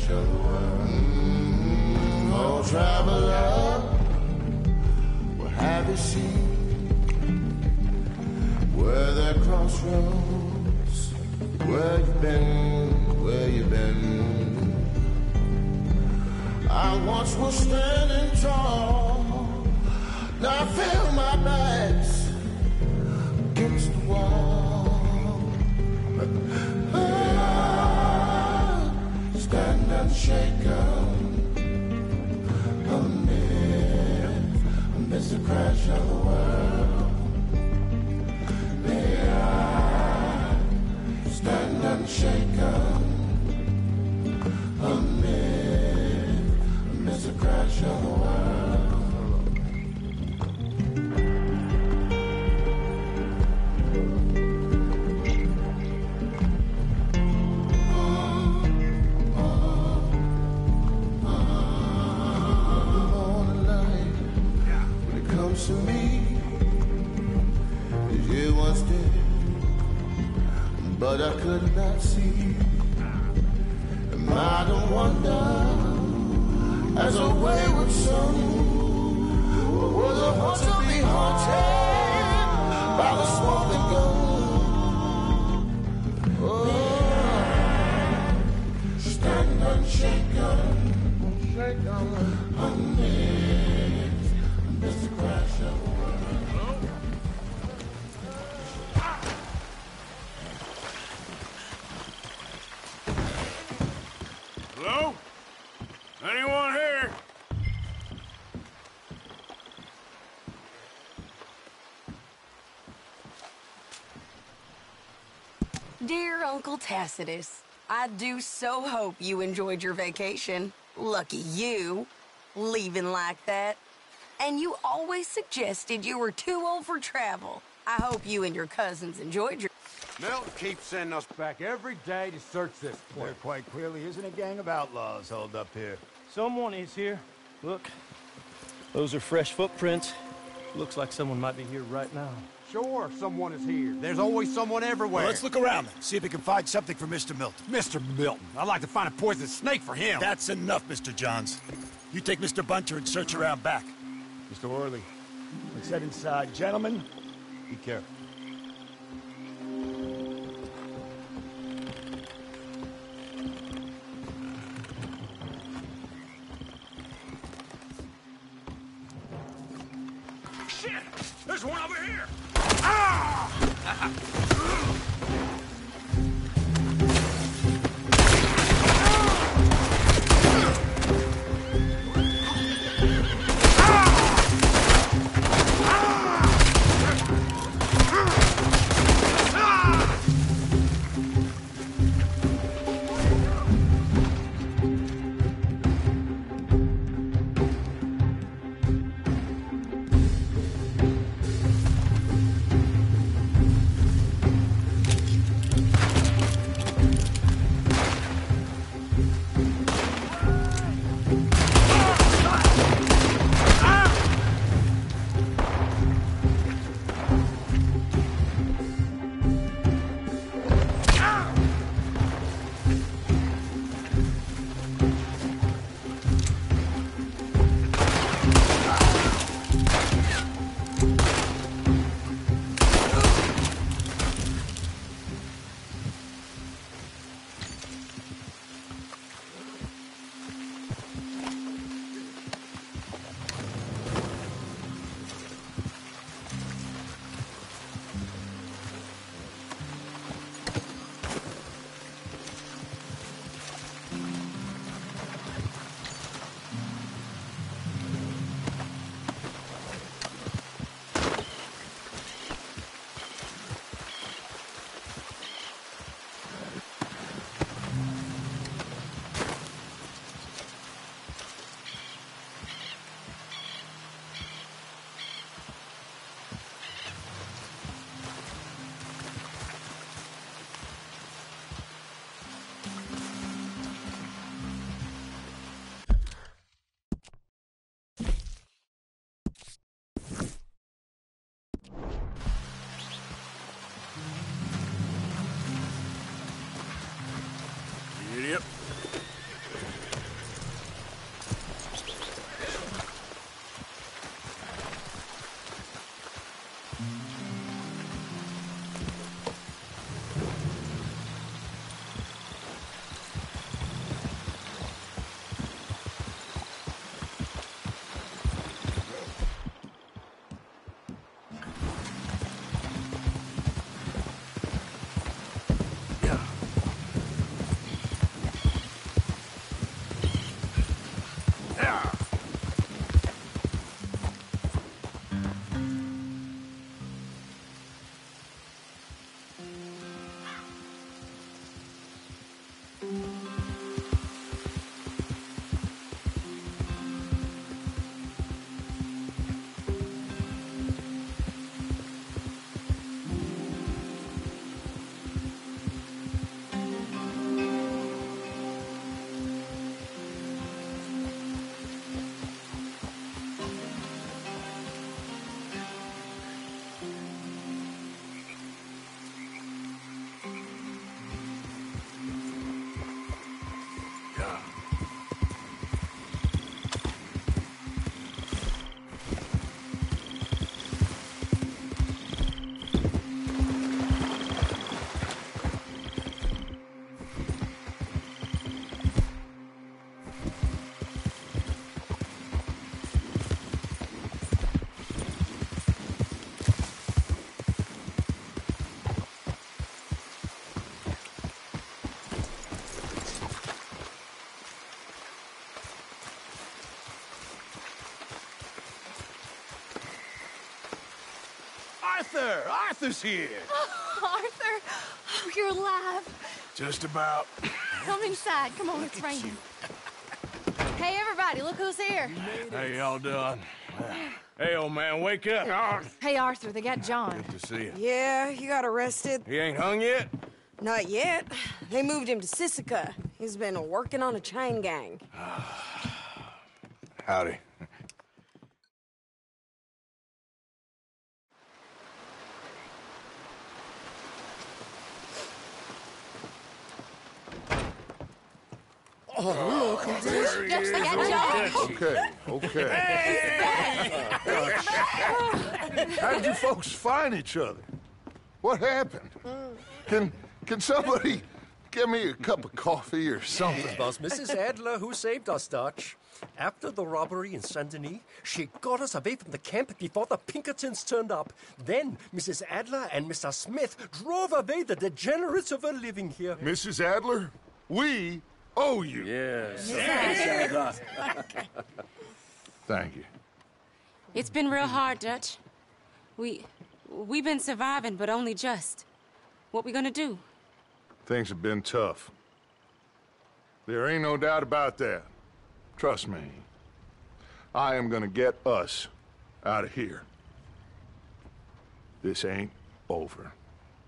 the world. Mm, oh, traveler, what have you seen? Where the crossroads, where you been, where you been? I once was standing tall, now I feel my back's against the wall. Stand unshaken amid, amidst crash of the world. But I could not see. And I don't wonder, as a wayward son, was a heart haunted by the smoking Dear Uncle Tacitus, I do so hope you enjoyed your vacation. Lucky you, leaving like that. And you always suggested you were too old for travel. I hope you and your cousins enjoyed your. Milton keeps sending us back every day to search this place. There quite clearly isn't a gang of outlaws holed up here. Someone is here. Look. Those are fresh footprints. Looks like someone might be here right now. Sure, someone is here. There's always someone everywhere. Well, let's look around. See if we can find something for Mr. Milton. Mr. Milton. I'd like to find a poisonous snake for him. That's enough, Mr. Johns. You take Mr. Bunter and search around back. Mr. Orley, let's head inside. Gentlemen, be careful. Arthur's here! Arthur, oh, you're alive. Just about. Come inside. Come on, it's raining. Hey, everybody, look who's here. How y'all doing? Hey, old man, wake up. Hey, Arthur, they got John. Good to see you. Yeah, he got arrested. He ain't hung yet? Not yet. They moved him to Sisika. He's been working on a chain gang. Howdy. Dutch, they got John. Okay, okay. How did you folks find each other? What happened? Can can somebody give me a cup of coffee or something? It was Mrs. Adler who saved us, Dutch. After the robbery in Saint Denis, she got us away from the camp before the Pinkertons turned up. Then Mrs. Adler and Mr. Smith drove away the degenerates who were living here. Mrs. Adler, we owe you. Yes. Thank you. It's been real hard, Dutch. We we've been surviving, but only just. What we gonna do? Things have been tough. There ain't no doubt about that. Trust me. I am gonna get us out of here. This ain't over.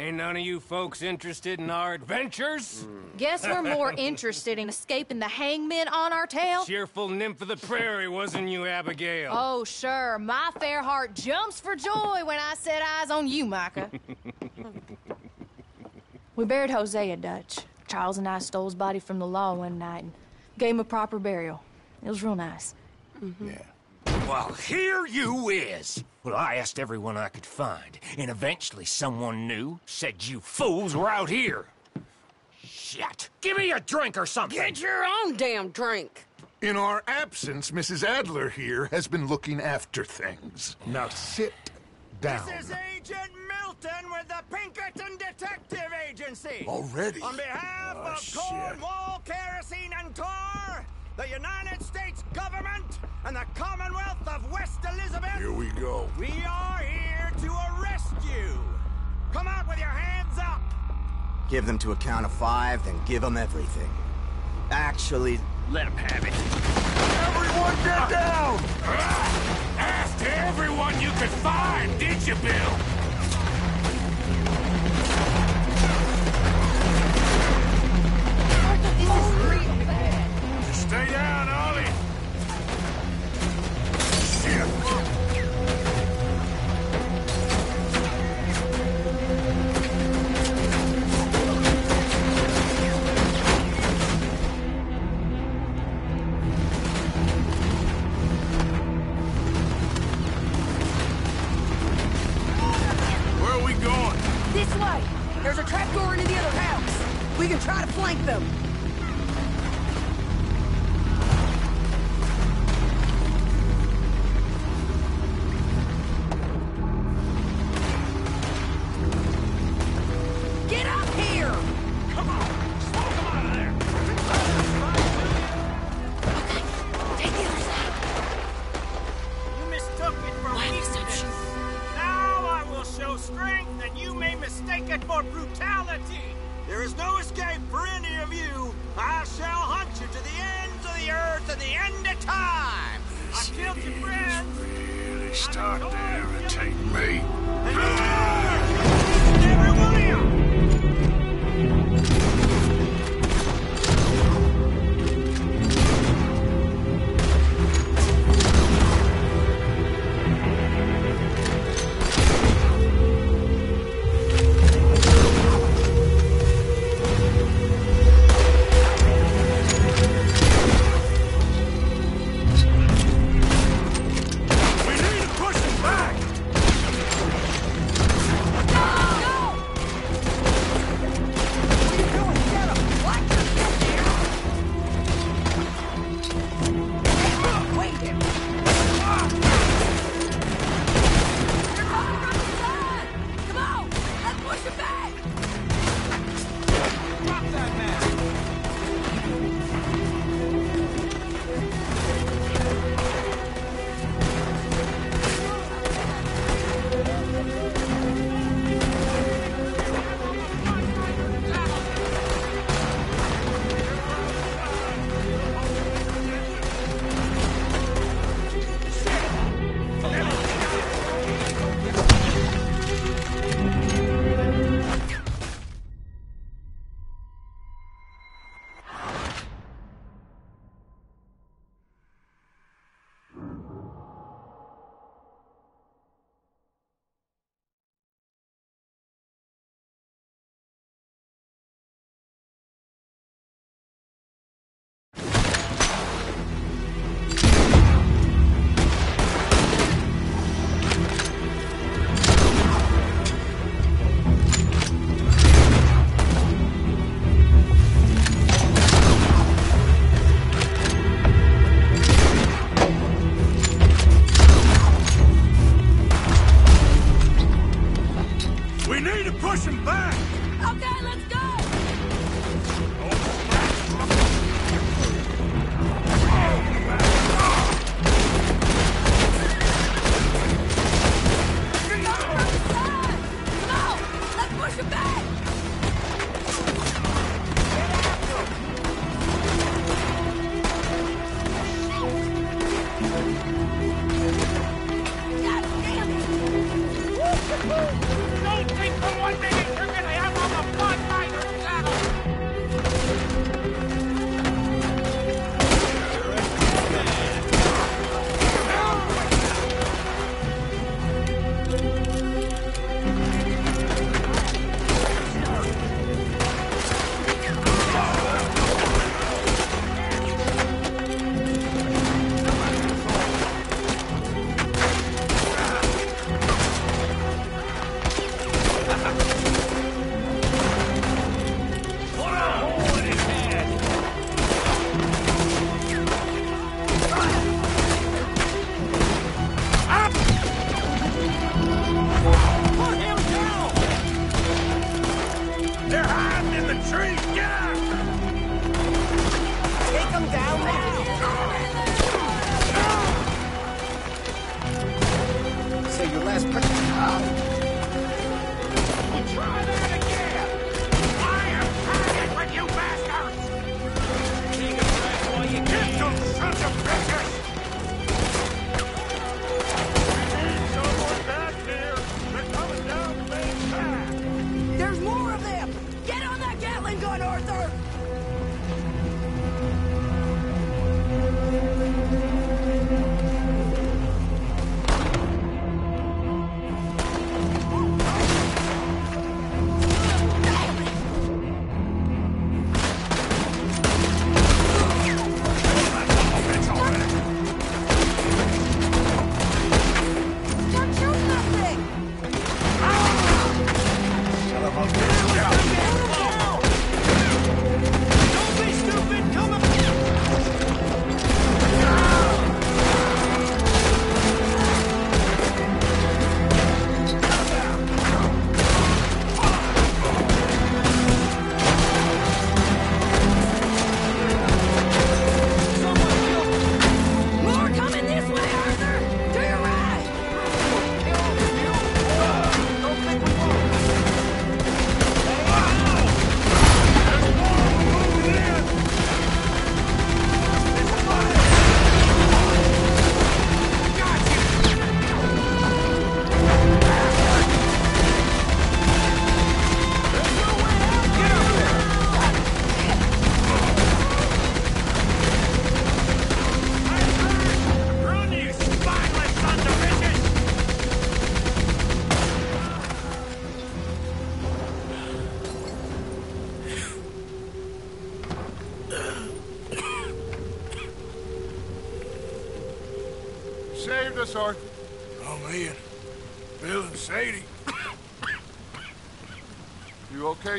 Ain't none of you folks interested in our adventures? Hmm. Guess we're more interested in escaping the hangmen on our tail. Cheerful nymph of the prairie, wasn't you, Abigail? Oh, sure. My fair heart jumps for joy when I set eyes on you, Micah. we buried Hosea, Dutch. Charles and I stole his body from the law one night and gave him a proper burial. It was real nice. Mm-hmm. Yeah. Well, here you is. Well, I asked everyone I could find, and eventually someone new said you fools were out here. Shit. Give me a drink or something. Get your own damn drink. In our absence, Mrs. Adler here has been looking after things. Now sit down. This is Agent Milton with the Pinkerton Detective Agency. Already? On behalf Oh, of shit. Cornwall Kerosene and Tar, the United States government, and the Commonwealth of West Elizabeth, Here we go. we are here to arrest you. Come out with your hands up. Give them to a count of five, then give them everything. Actually, Let them have it. Everyone get down! After everyone you could find, did you, Bill?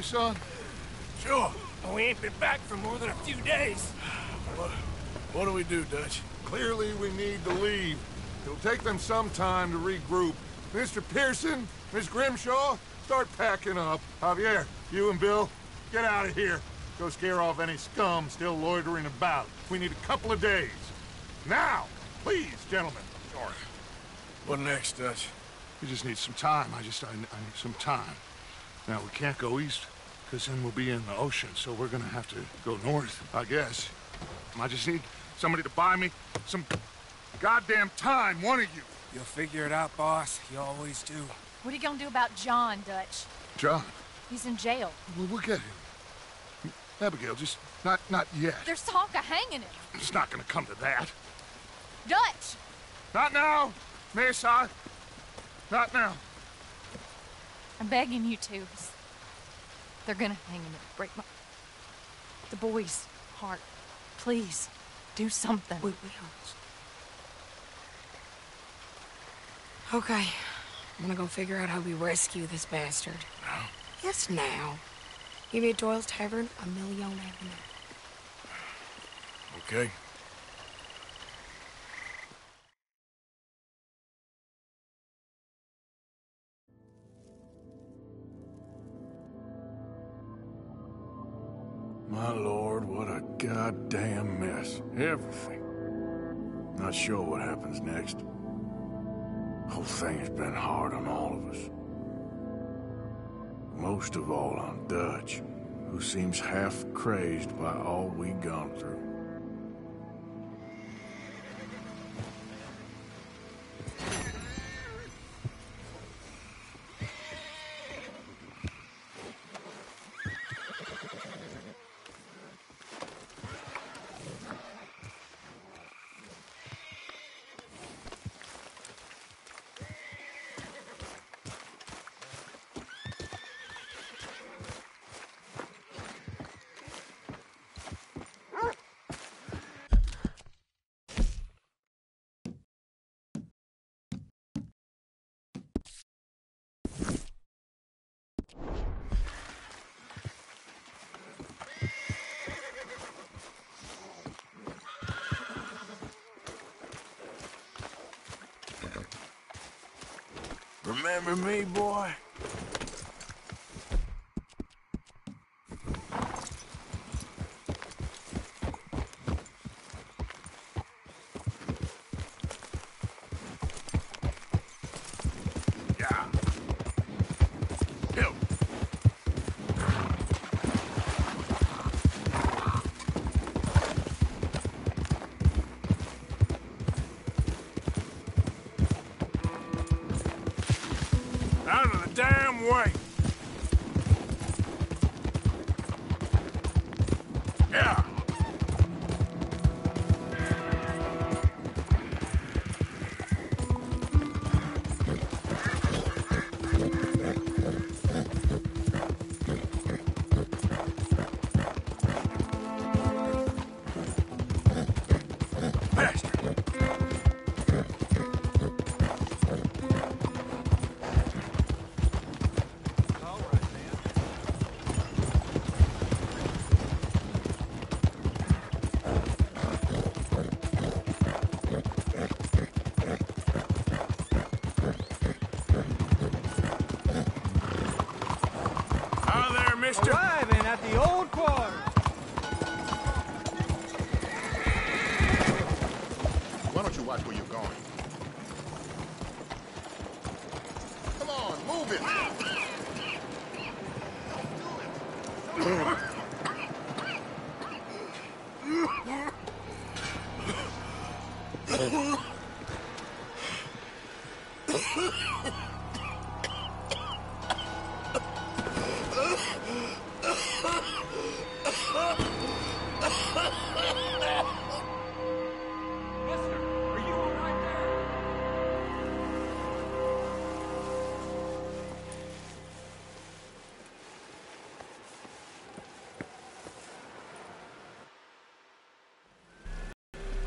Son? Sure. We ain't been back for more than a few days. What, what do we do, Dutch? Clearly, we need to leave. It'll take them some time to regroup. Mr. Pearson, Miss Grimshaw, start packing up. Javier, you and Bill, get out of here. Go scare off any scum still loitering about. We need a couple of days. Now! Please, gentlemen. Sorry. What next, Dutch? We just need some time. I just, I, I need some time. Now, we can't go east, because then we'll be in the ocean, so we're gonna have to go north, I guess. I just need somebody to buy me some goddamn time, one of you. You'll figure it out, boss. You always do. What are you gonna do about John, Dutch? John, He's in jail. we'll, we'll get him. Abigail, just not, not yet. There's talk of hanging him. It's not gonna come to that. Dutch! Not now, Mesa. Not now. I'm begging you to. They're gonna hang him. It'll break my... The boy's heart. Please, do something. We will. Okay. I'm gonna go figure out how we rescue this bastard. Now? Yes, now. Give me a Doyle's Tavern, a million avenue. Okay. Happens next. Whole thing has been hard on all of us. Most of all on Dutch, who seems half crazed by all we've gone through. Remember me, boy? Way!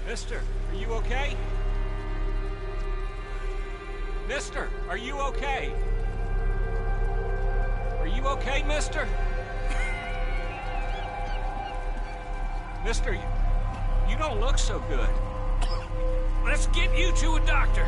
Mister, are you okay? Mister, are you okay? Are you okay, mister? mister, you, you don't look so good. Let's get you to a doctor.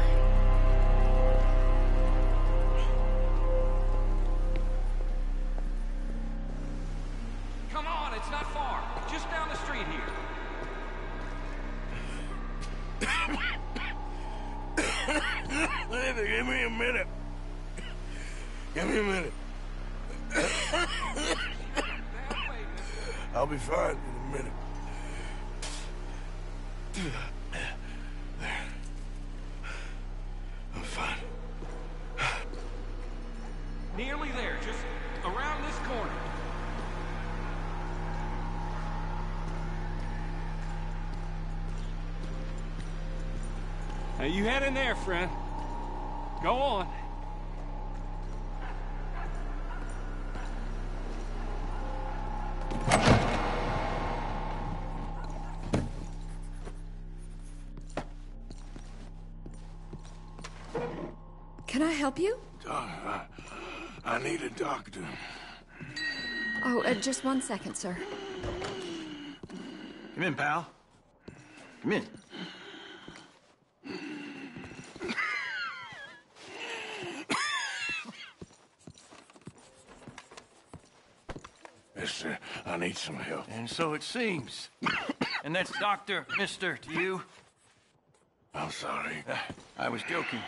In there, friend. Go on. Can I help you? Doc, I, I need a doctor. Oh, uh, just one second, sir. Come in, pal. Come in. Some help. And so it seems. and that's Doctor, Mister to you. I'm sorry. Uh, I was joking.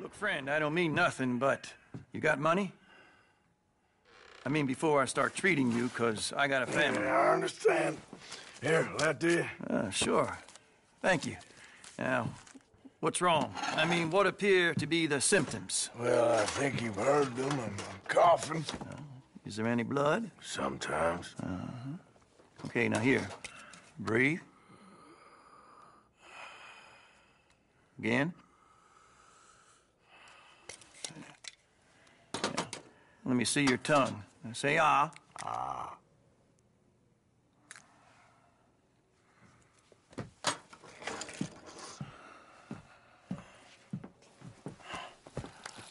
Look, friend, I don't mean nothing, but you got money? I mean, before I start treating you, because I got a family. Yeah, I understand. Here, that do you? Uh, sure. Thank you. Now, what's wrong? I mean, what appear to be the symptoms? Well, I think you've heard them. I'm coughing. Is there any blood? Sometimes. Uh-huh. Okay, now here. Breathe. Again. Yeah. Let me see your tongue. Now Say ah. Ah.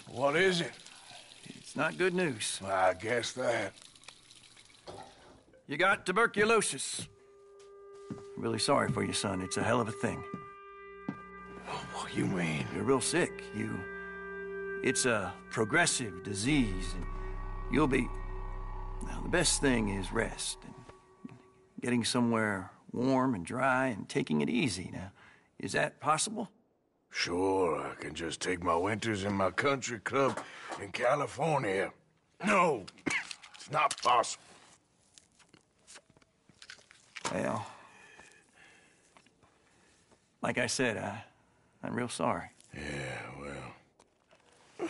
What is it? Not good news. I guess that. You got tuberculosis. Really sorry for you, son. It's a hell of a thing. What you mean? You're real sick. You. It's a progressive disease, and you'll be. Now, the best thing is rest and getting somewhere warm and dry and taking it easy. Now, is that possible? Sure, I can just take my winters in my country club in California. No, it's not possible. Well, like I said, I, I'm real sorry. Yeah, well.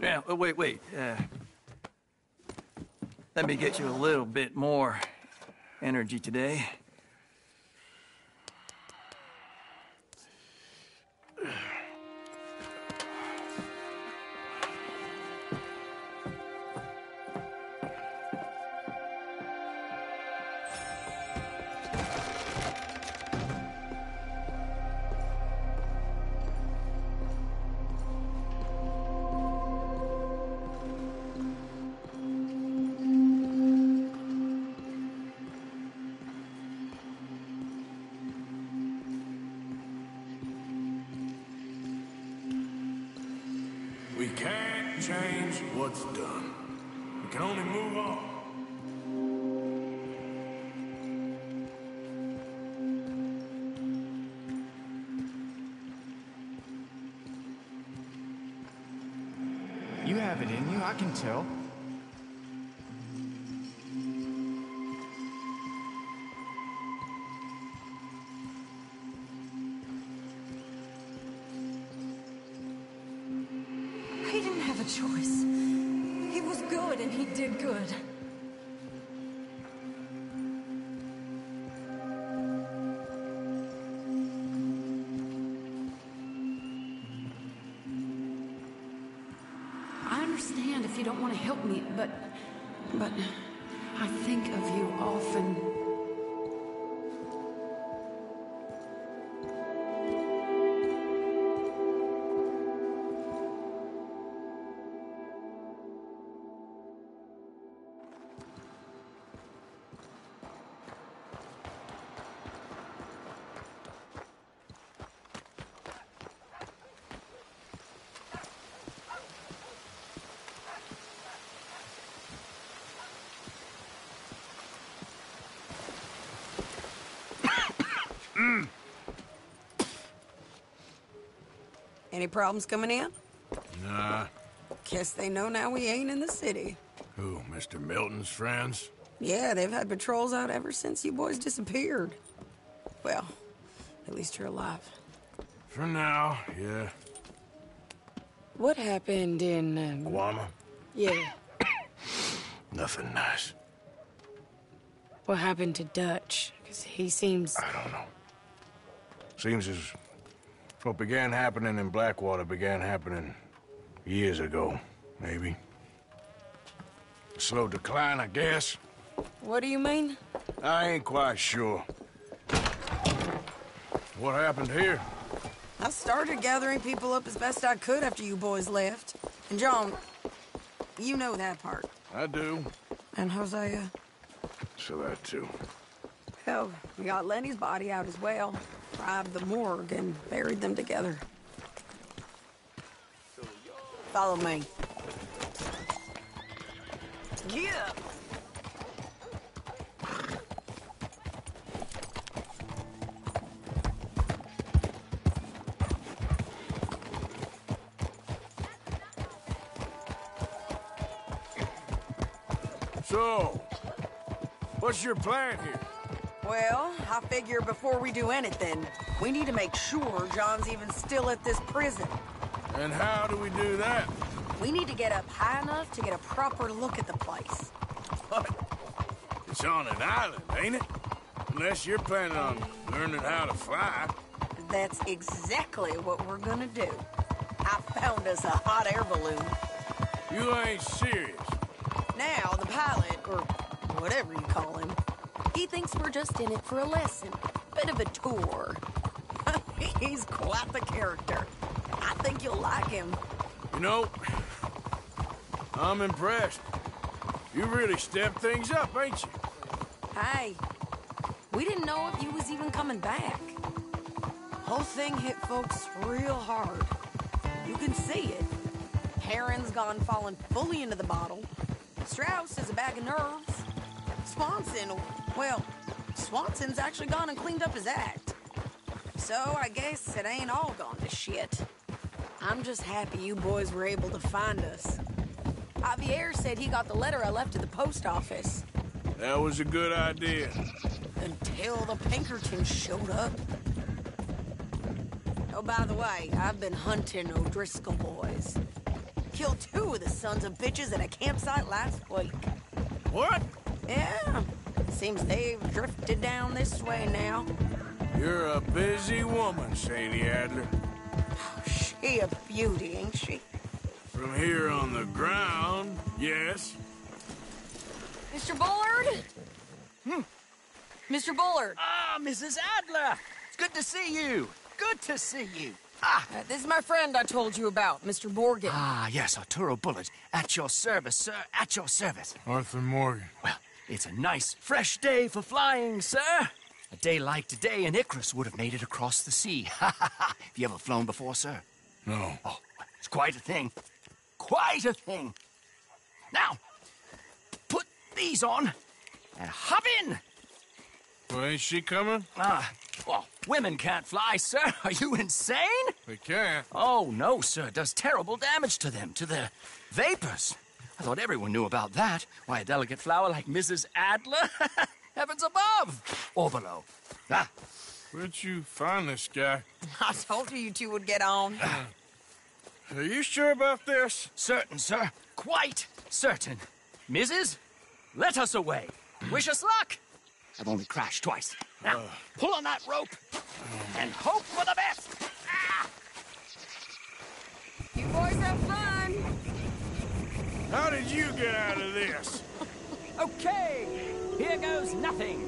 Yeah, oh, wait, wait. Uh, let me get you a little bit more energy today. Change what's done. We can only move on. You have it in you, I can tell. Any problems coming in? Nah. Guess they know now we ain't in the city. Who, Mr. Milton's friends? Yeah, they've had patrols out ever since you boys disappeared. Well, at least you're alive. For now, yeah. What happened in. Um, Guarma? yeah. Nothing nice. What happened to Dutch? Because he seems. I don't know. Seems as what began happening in Blackwater began happening years ago, maybe. Slow decline, I guess. What do you mean? I ain't quite sure. What happened here? I started gathering people up as best I could after you boys left. And John, you know that part. I do. And Hosea? So that too. Hell, we got Lenny's body out as well. Robbed the morgue and buried them together. Follow me. Yeah. So, what's your plan here? Well, I figure before we do anything, we need to make sure John's even still at this prison. And how do we do that? We need to get up high enough to get a proper look at the place. It's on an island, ain't it? Unless you're planning on learning how to fly. That's exactly what we're gonna do. I found us a hot air balloon. You ain't serious. Now, the pilot, or whatever you call him, he thinks we're just in it for a lesson. Bit of a tour. He's quite the character. I think you'll like him. You know, I'm impressed. You really stepped things up, ain't you? Hey, we didn't know if you was even coming back. Whole thing hit folks real hard. You can see it. Karen's gone falling fully into the bottle. Strauss is a bag of nerves. Swanson, well, Swanson's actually gone and cleaned up his act. So I guess it ain't all gone to shit. I'm just happy you boys were able to find us. Javier said he got the letter I left at the post office. That was a good idea. Until the Pinkertons showed up. Oh, by the way, I've been hunting O'Driscoll boys. Killed two of the sons of bitches at a campsite last week. What? Yeah. Seems they've drifted down this way now. You're a busy woman, Sadie Adler. She a beauty, ain't she? From here on the ground, yes. Mr. Bullard? Hmm. Mr. Bullard. Ah, Mrs. Adler. It's good to see you. Good to see you. Ah, uh, this is my friend I told you about, Mr. Morgan. Ah, yes, Arturo Bullard. At your service, sir. At your service. Arthur Morgan. Well, it's a nice, fresh day for flying, sir. A day like today, an Icarus would have made it across the sea. Ha ha ha. Have you ever flown before, sir? No. Oh, it's quite a thing. Quite a thing. Now, put these on and hop in. Well, ain't she coming? Ah, well, women can't fly, sir. Are you insane? They can't. Oh, no, sir. It does terrible damage to them, to their vapors. I thought everyone knew about that. Why, a delicate flower like Mrs. Adler? Heavens above! Or below. Ah. Where'd you find this guy? I told you you two would get on. Are you sure about this? Certain, sir. Quite certain. Mrs., let us away. Wish us luck. I've only crashed twice. Now, pull on that rope and hope for the best. Ah! You boys have fun. How did you get out of this? Okay, here goes nothing.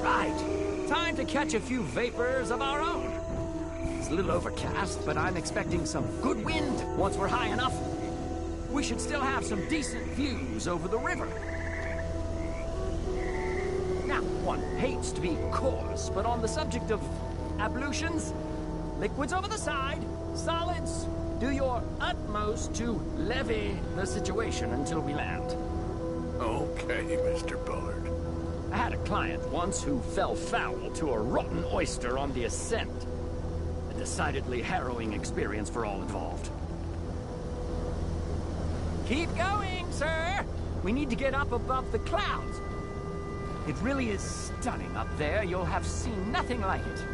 Right, time to catch a few vapors of our own. It's a little overcast, but I'm expecting some good wind once we're high enough. We should still have some decent views over the river. Now, one hates to be coarse, but on the subject of ablutions, liquids over the side, solids, do your utmost to levy the situation until we land. Okay, Mr. Bullard. I had a client once who fell foul to a rotten oyster on the ascent. A decidedly harrowing experience for all involved. Keep going, sir! We need to get up above the clouds. It really is stunning up there. You'll have seen nothing like it.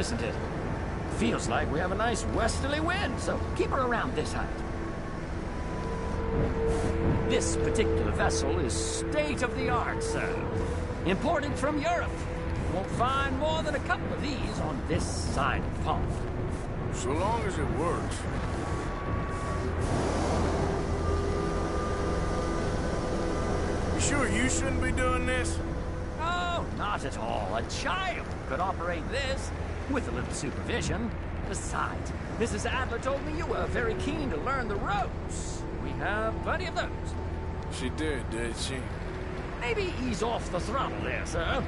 Isn't it? Feels like we have a nice westerly wind, so keep her around this height. This particular vessel is state of the art, sir. Imported from Europe. Won't find more than a couple of these on this side of the pond. So long as it works. You sure you shouldn't be doing this? Oh, not at all. A child could operate this with a little supervision. Besides, Mrs. Adler told me you were very keen to learn the ropes. We have plenty of those. She did, did she? Maybe ease off the throttle there, sir.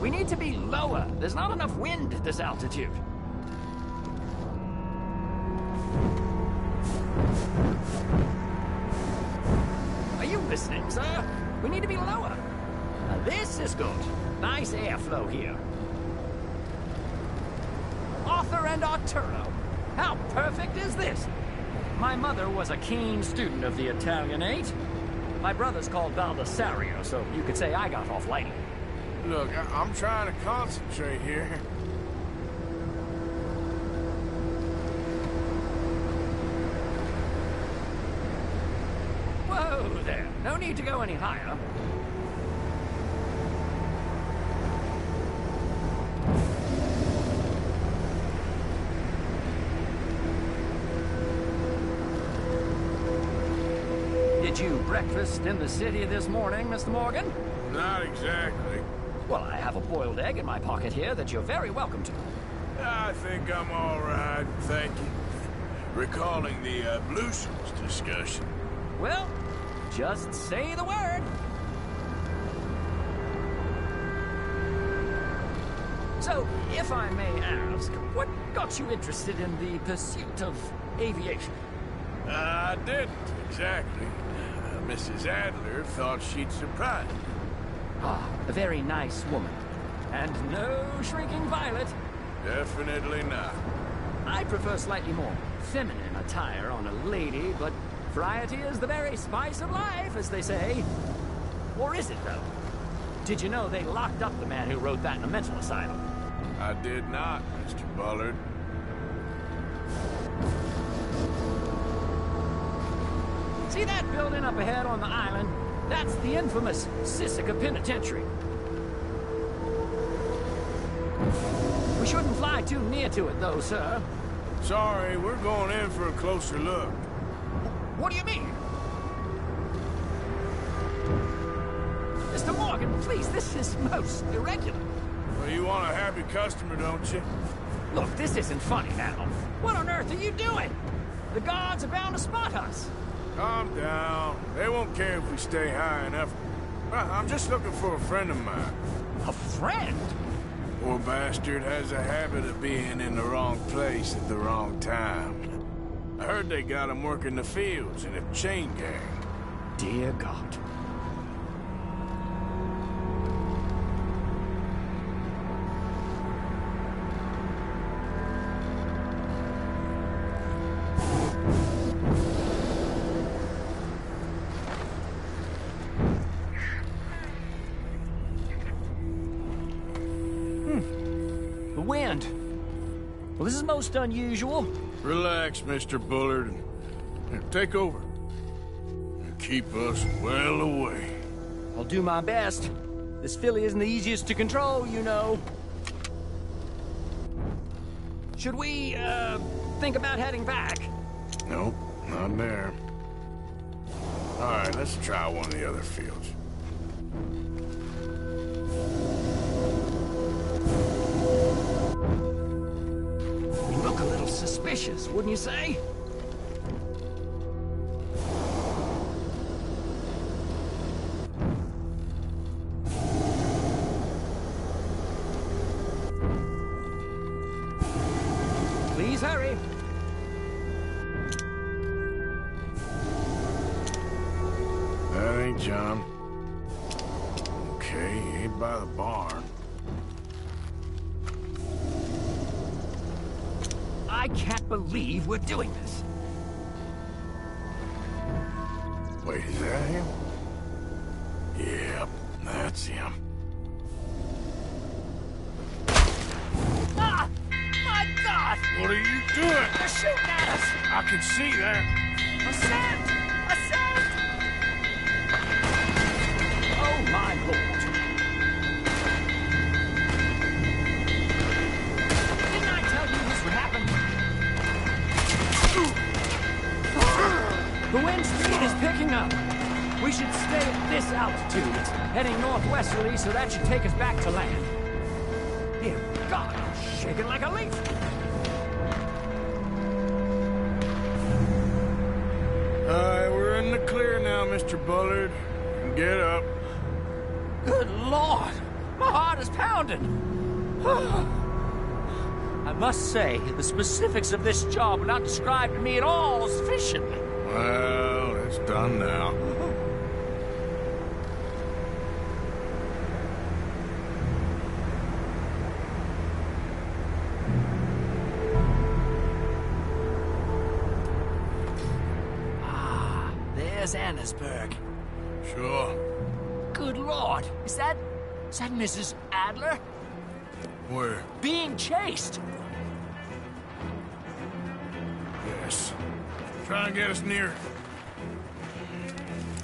We need to be lower. There's not enough wind at this altitude. Are you listening, sir? We need to be lower. This is good. Nice airflow here. Arthur and Arturo. How perfect is this? My mother was a keen student of the Italianate. My brother's called Baldessario, so you could say I got off lightly. Look, I I'm trying to concentrate here. Whoa there. No need to go any higher. Breakfast in the city this morning, Mr. Morgan? Not exactly. Well, I have a boiled egg in my pocket here that you're very welcome to. I think I'm all right, thank you. Recalling the uh, ablutions discussion. Well, just say the word. So, if I may ask, what got you interested in the pursuit of aviation? Uh, I didn't, exactly. Mrs. Adler thought she'd surprise me. Ah, a very nice woman. And no shrinking violet. Definitely not. I prefer slightly more feminine attire on a lady, but variety is the very spice of life, as they say. Or is it, though? Did you know they locked up the man who wrote that in a mental asylum? I did not, Mr. Bullard. See that building up ahead on the island? That's the infamous Sisika Penitentiary. We shouldn't fly too near to it, though, sir. Sorry, we're going in for a closer look. What do you mean? Mr. Morgan, please, this is most irregular. Well, you want a happy customer, don't you? Look, this isn't funny now. What on earth are you doing? The guards are bound to spot us. Calm down. They won't care if we stay high enough. I'm just looking for a friend of mine. A friend? Poor bastard has a habit of being in the wrong place at the wrong time. I heard they got him working the fields in a chain gang. Dear God. Unusual. Relax, Mr. Bullard. Here, take over. And keep us well away. I'll do my best. This filly isn't the easiest to control, you know. Should we, uh, think about heading back? Nope, not there. All right, let's try one of the other fields. Suspicious, wouldn't you say? Please hurry. I can't believe we're doing this. Wait, is that him? Yep, that's him. Ah! My God! What are you doing? They're shooting at us! I can see that. Say, the specifics of this job were not described to me at all sufficiently. Well, it's done now. Ah, there's Annesburg. Sure. Good Lord! Is that... is that Mrs. Adler? Where? Being chased! Try and get us near.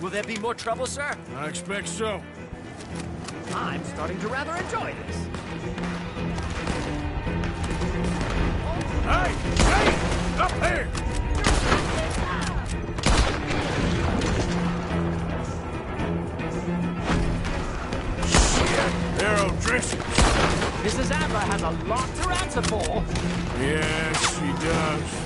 Will there be more trouble, sir? I expect so. I'm starting to rather enjoy this. Hey! Hey! Up here! Shit! They're O'Driscoll. Mrs. Adler has a lot to answer for. Yes, she does.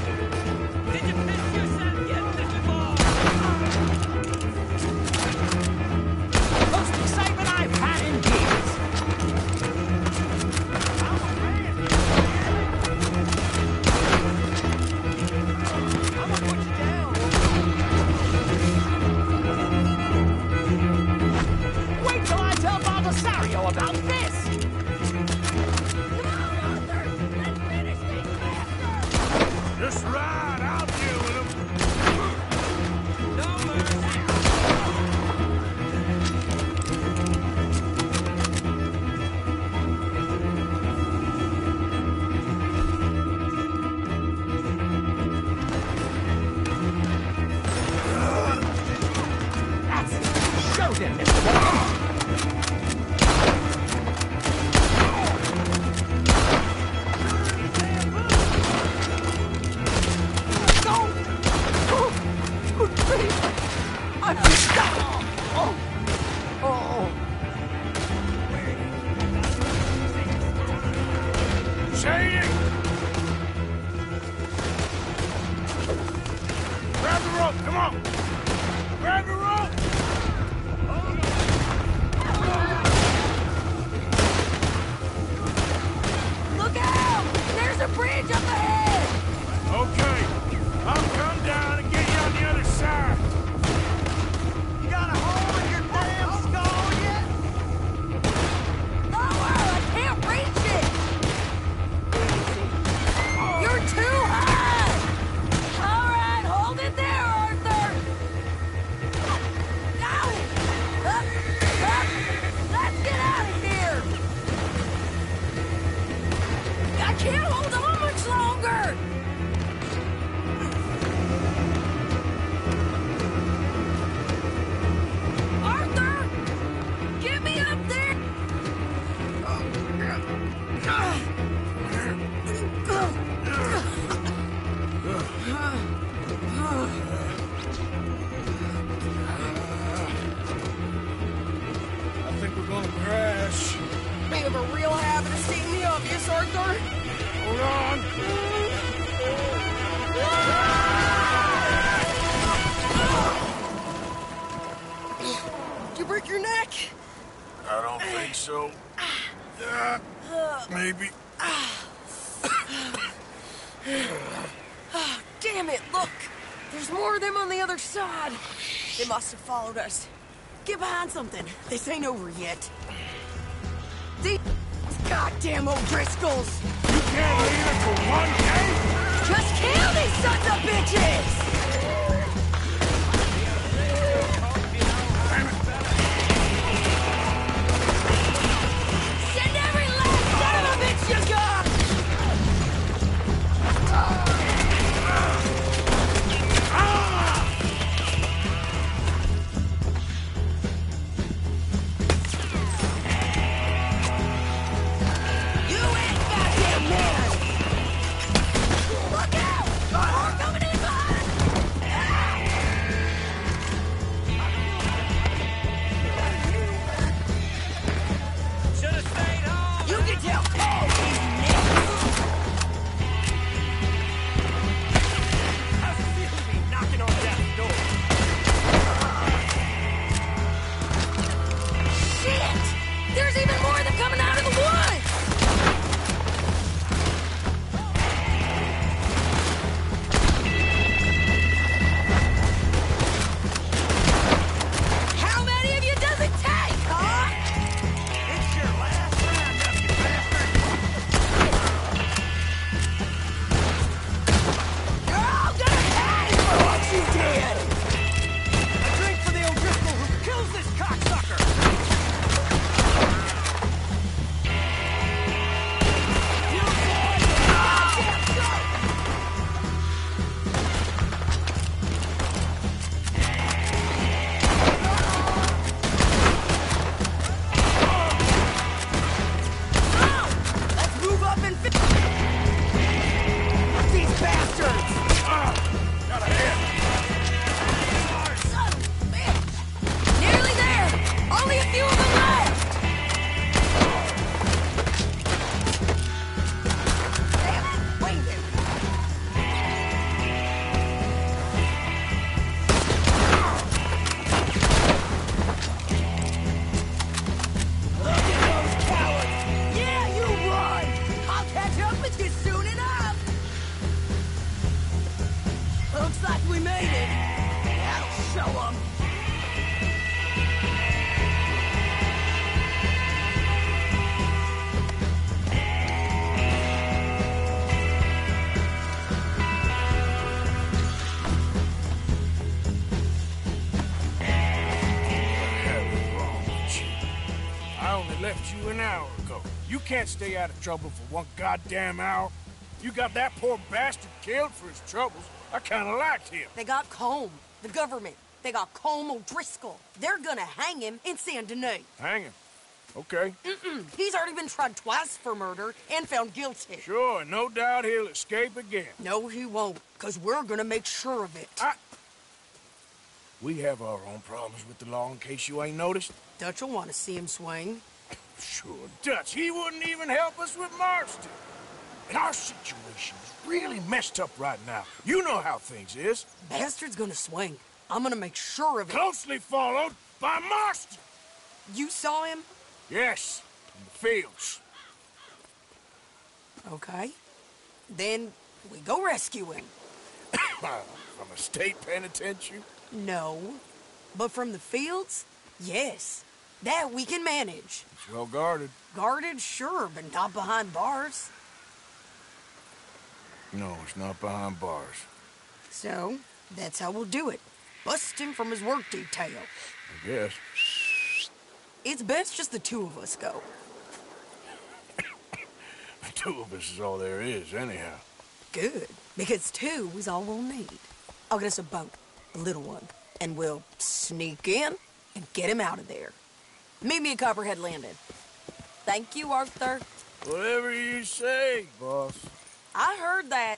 followed us. Get behind something. This ain't over yet. These goddamn O'Driscolls! Looks like we made it. That'll show 'em. hell is wrong with you? I only left you an hour ago. You can't stay out of trouble for one goddamn hour. You got that poor bastard killed for his troubles. I kinda liked him. They got Colm, the government. They got Colm O'Driscoll. They're gonna hang him in Saint Denis. Hang him. Okay. Mm-mm. He's already been tried twice for murder and found guilty. Sure, no doubt he'll escape again. No, he won't, because we're gonna make sure of it. We have our own problems with the law in case you ain't noticed. Dutch will want to see him swing. Sure, Dutch, he wouldn't even help us with Marston. And our situation is really messed up right now. You know how things is. Bastard's gonna swing. I'm gonna make sure of it. Closely followed by Marston. You saw him? Yes, in the fields. Okay. Then we go rescue him. From a state penitentiary? No. But from the fields? Yes. That we can manage. It's well guarded. Guarded, sure, but not behind bars. No, it's not behind bars. So, that's how we'll do it. Bust him from his work detail. I guess. It's best just the two of us go. The two of us is all there is, anyhow. Good, because two is all we'll need. I'll get us a boat, a little one, and we'll sneak in and get him out of there. Meet me at Copperhead Landing. Thank you, Arthur. Whatever you say, boss. I heard that.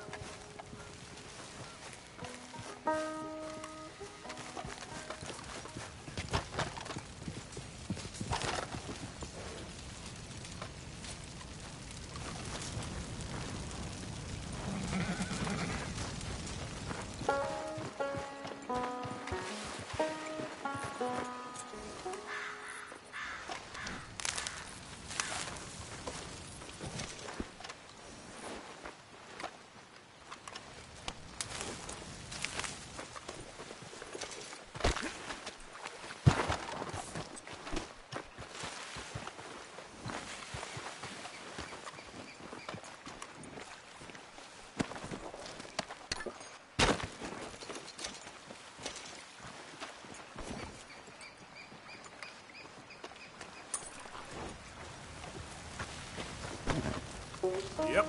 Yep.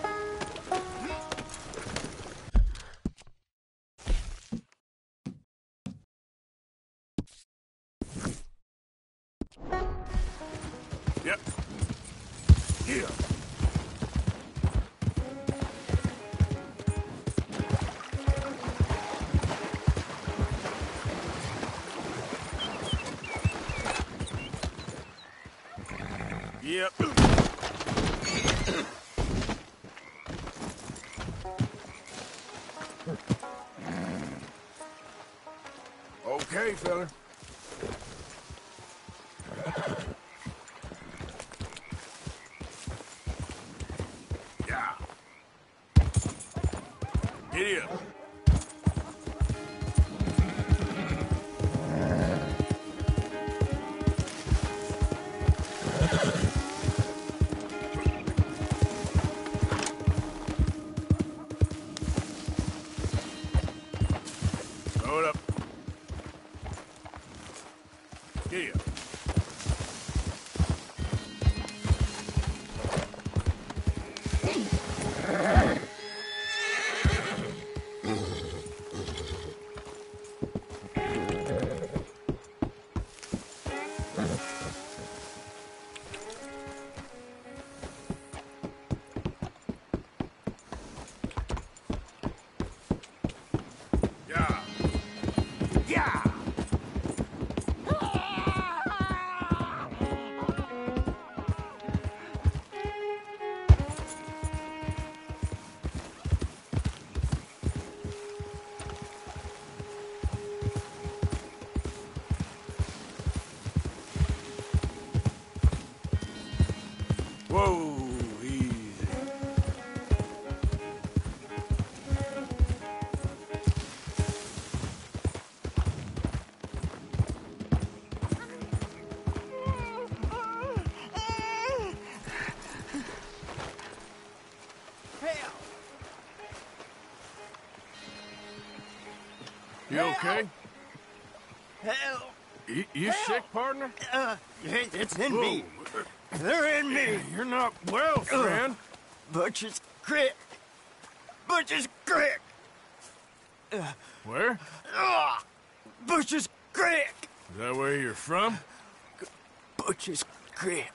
Yep. Okay? Hell! You, you sick, partner? Uh, it's in me. They're in me. You're not well, friend. Butcher's Creek. Butcher's Creek. Uh, Where? ah, Butcher's Creek. Is that where you're from? Butcher's Creek.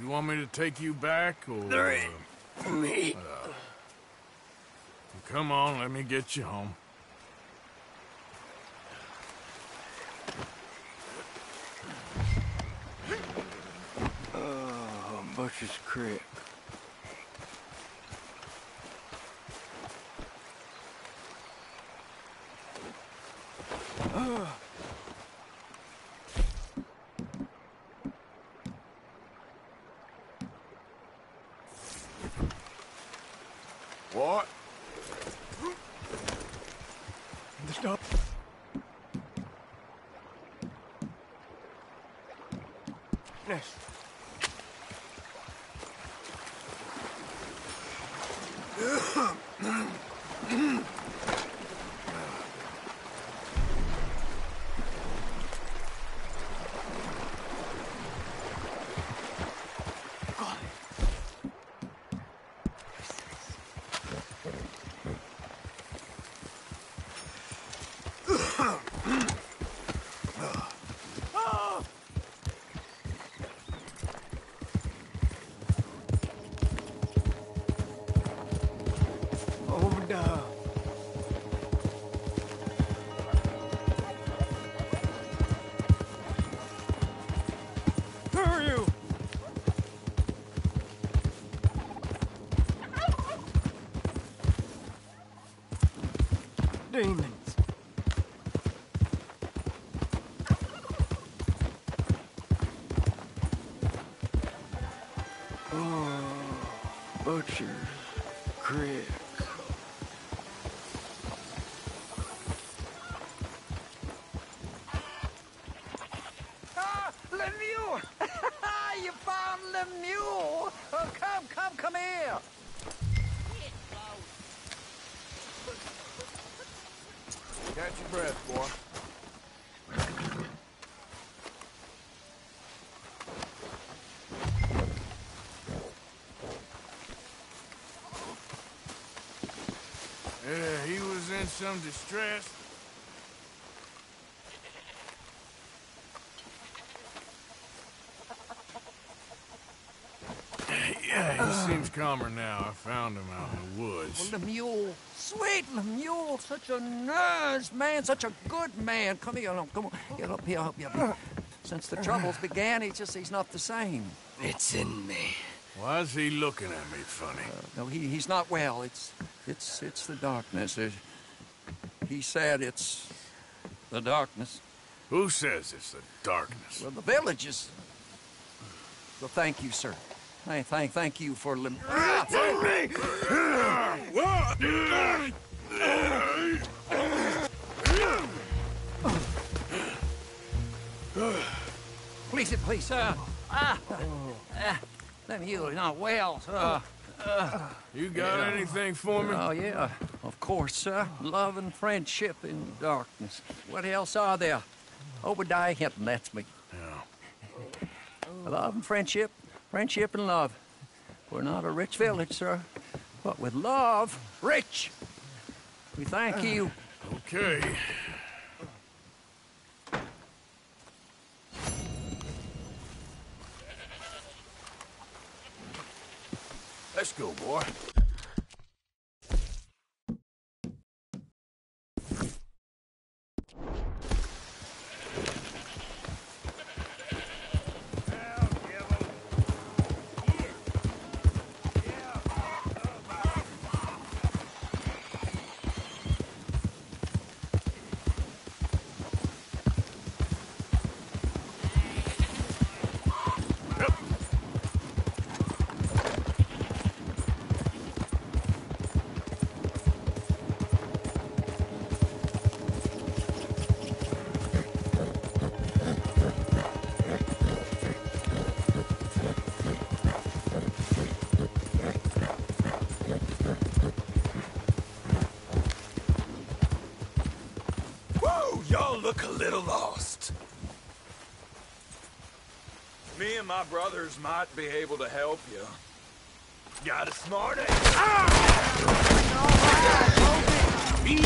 You want me to take you back, or... They're in me. uh, come on, let me get you home. Butcher's Creek. What? Catch your breath, boy. He was in some distress. Yeah, he seems calmer now. I found him out in the woods. Well, Lemieux, sweet Lemieux, such a nice man, such a good man. Come here, no, come on, get up here, I'll help you up. Since the troubles began, he just, he's not the same. It's in me. Why is he looking at me funny? Uh, no, he, he's not well. It's, it's, it's the darkness. There's- he said it's the darkness. Who says it's the darkness? Well, the villages. Well, thank you, sir. Hey, thank, thank you for lim- Please, it, please, sir. Ah, ah, Lemieux, not well, sir. Uh, You got yeah. anything for me? Oh, yeah, of course, sir. Love and friendship in darkness. What else are there? Obadiah Hinton, that's me. Love and friendship, friendship and love. We're not a rich village, sir, but with love, rich. We thank you. Okay. Let's go, boy. and my brothers might be able to help you. Got a smart ass. Ah! Be